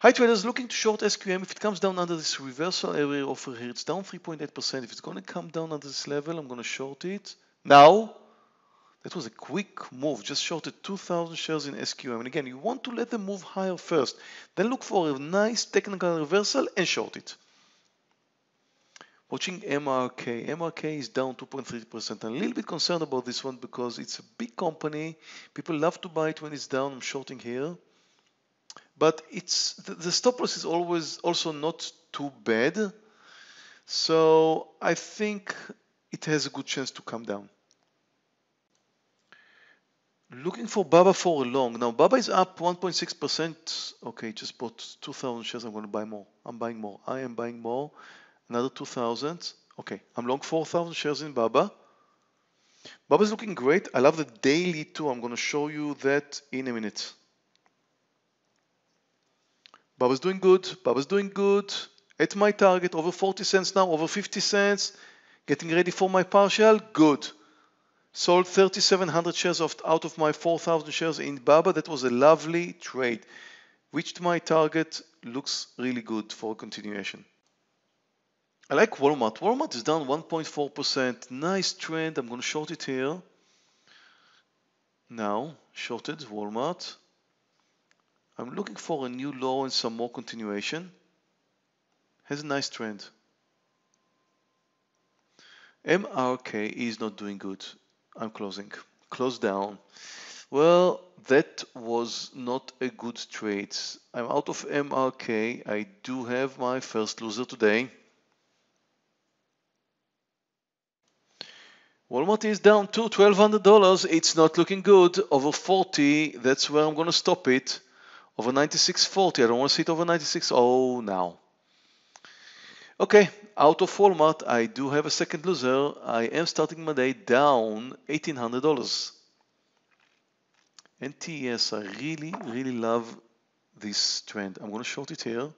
Hi traders looking to short SQM. If it comes down under this reversal area over here, it's down 3.8%. If it's going to come down under this level, I'm going to short it. Now, that was a quick move, just shorted 2,000 shares in SQM. And again, you want to let them move higher first, then look for a nice technical reversal and short it. Watching MRK. MRK is down 2.3%. I'm a little bit concerned about this one because it's a big company. People love to buy it when it's down. I'm shorting here. But it's the, stop loss is always also not too bad. So I think it has a good chance to come down. Looking for Baba for a long. Now Baba is up 1.6%. Okay, just bought 2,000 shares. I'm going to buy more. I'm buying more. I am buying more another 2000 okay i'm long 4000 shares in baba baba is looking great i love the daily too i'm going to show you that in a minute baba's doing good baba's doing good at my target over 40 cents now over 50 cents getting ready for my partial good sold 3700 shares of, out of my 4000 shares in baba that was a lovely trade reached my target looks really good for continuation I like Walmart. Walmart is down 1.4%. Nice trend. I'm going to short it here. Now, shorted Walmart. I'm looking for a new low and some more continuation. Has a nice trend. MRK is not doing good. I'm closing. Close down. Well, that was not a good trade. I'm out of MRK. I do have my first loser today. Walmart is down to $1,200. It's not looking good. Over 40, that's where I'm going to stop it. Over 96.40, I don't want to see it over 96. Oh, now. Okay, out of Walmart, I do have a second loser. I am starting my day down $1,800. NTES, I really, really love this trend. I'm going to short it here.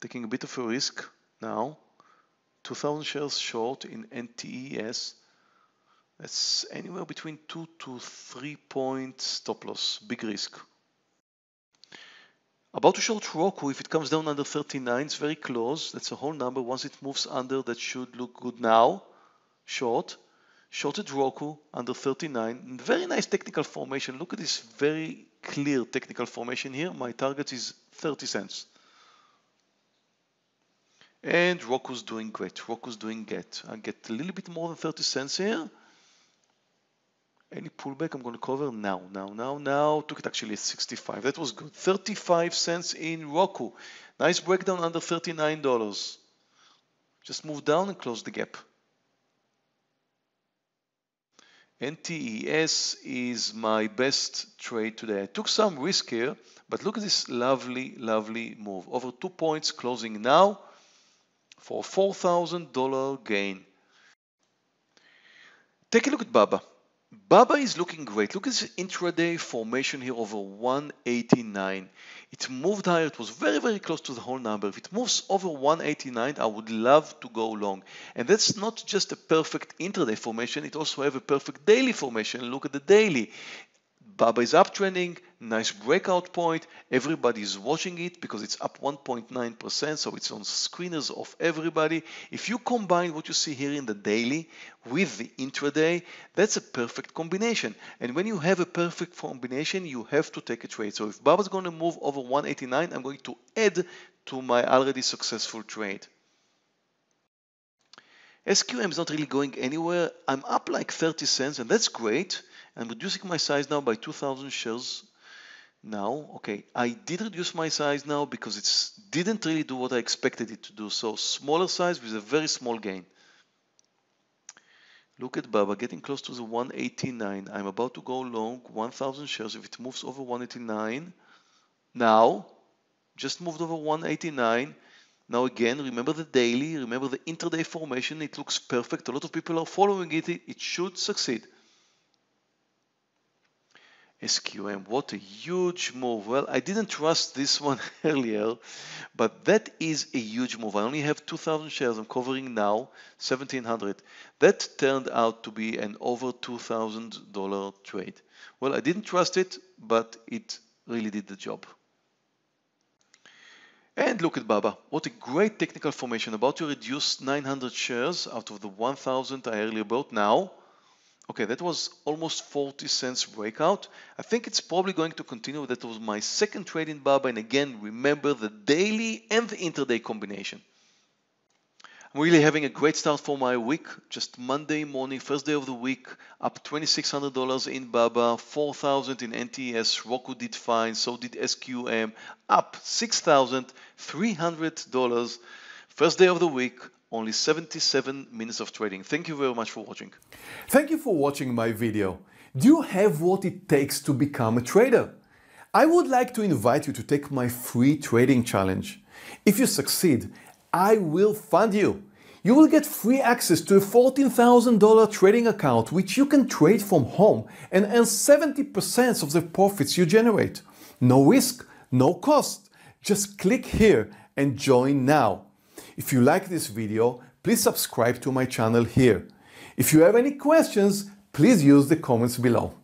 Taking a bit of a risk now. 2,000 shares short in NTES. That's anywhere between two to three point stop loss, big risk. About to short Roku, if it comes down under 39, it's very close. That's a whole number. Once it moves under, that should look good now. Short. Shorted Roku under 39. Very nice technical formation. Look at this very clear technical formation here. My target is 30 cents. And Roku's doing great. Roku's doing great. I get a little bit more than 30 cents here any pullback I'm going to cover now, now, now, now. Took it actually at 65. That was good. 35 cents in Roku. Nice breakdown under $39. Just move down and close the gap. NTES is my best trade today. I took some risk here, but look at this lovely, lovely move. Over two points closing now for $4,000 gain. Take a look at Baba. Baba is looking great. Look at this intraday formation here over 189. It moved higher. It was very, very close to the whole number. If it moves over 189, I would love to go long. And that's not just a perfect intraday formation. It also have a perfect daily formation. Look at the daily. Baba is uptrending, nice breakout point. Everybody is watching it because it's up 1.9%, so it's on screeners of everybody. If you combine what you see here in the daily with the intraday, that's a perfect combination. And when you have a perfect combination, you have to take a trade. So if Baba is going to move over 189, I'm going to add to my already successful trade. SQM is not really going anywhere. I'm up like 30 cents, and that's great. I'm reducing my size now by 2000 shares now. Okay, I did reduce my size now because it didn't really do what I expected it to do. So smaller size with a very small gain. Look at Baba getting close to the 189. I'm about to go long 1000 shares if it moves over 189. Now, just moved over 189. Now again, remember the daily, remember the intraday formation. It looks perfect. A lot of people are following it. It should succeed. SQM. What a huge move. Well, I didn't trust this one earlier, but that is a huge move. I only have 2,000 shares. I'm covering now 1,700. That turned out to be an over $2,000 trade. Well, I didn't trust it, but it really did the job. And look at Baba. What a great technical formation. About to reduce 900 shares out of the 1000 I earlier bought now. Okay, that was almost 40 cents breakout. I think it's probably going to continue. That was my second trade in Baba. And again, remember the daily and the intraday combination. I'm really having a great start for my week. Just Monday morning, first day of the week, up $2,600 in Baba, 4,000 in NTES. Roku did fine, so did SQM, up $6,300. First day of the week, only 77 minutes of trading. Thank you very much for watching. Thank you for watching my video. Do you have what it takes to become a trader? I would like to invite you to take my free trading challenge. If you succeed, I will fund you. You will get free access to a $14,000 trading account which you can trade from home and earn 70% of the profits you generate. No risk, no cost. Just click here and join now. If you like this video, please subscribe to my channel here. If you have any questions, please use the comments below.